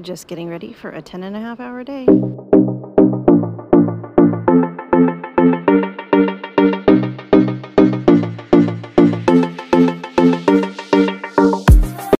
Just getting ready for a 10 and a half hour day.